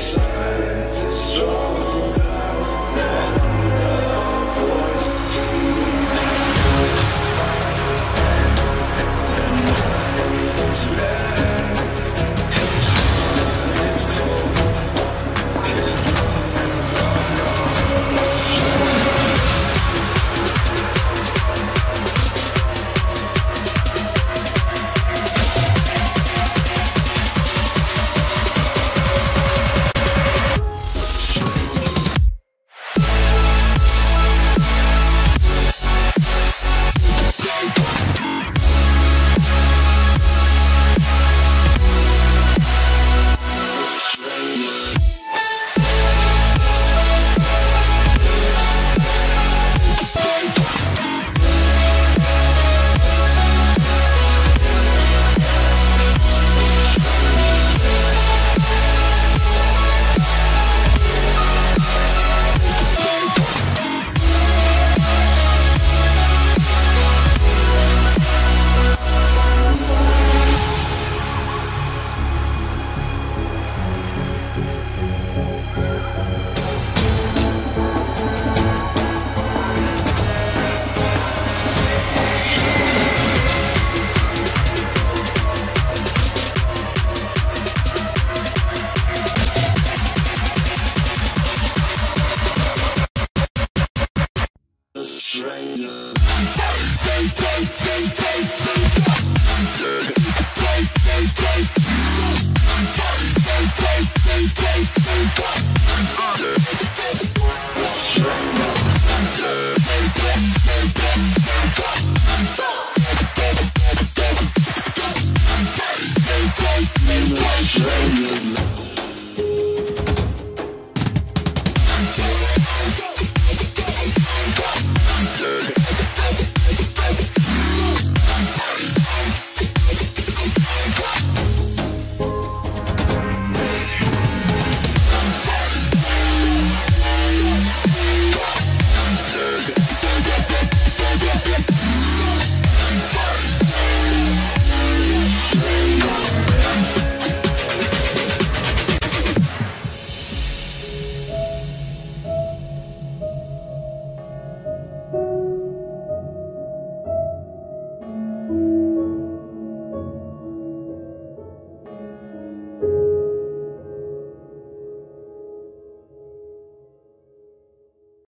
Yes.